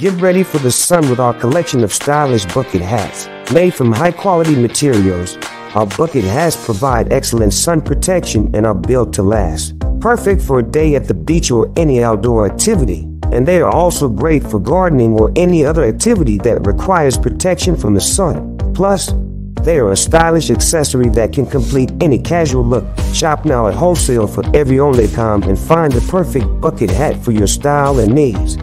Get ready for the sun with our collection of stylish bucket hats. Made from high quality materials, our bucket hats provide excellent sun protection and are built to last. Perfect for a day at the beach or any outdoor activity. And they are also great for gardening or any other activity that requires protection from the sun. Plus, they are a stylish accessory that can complete any casual look. Shop now at wholesale for every only time and find the perfect bucket hat for your style and needs.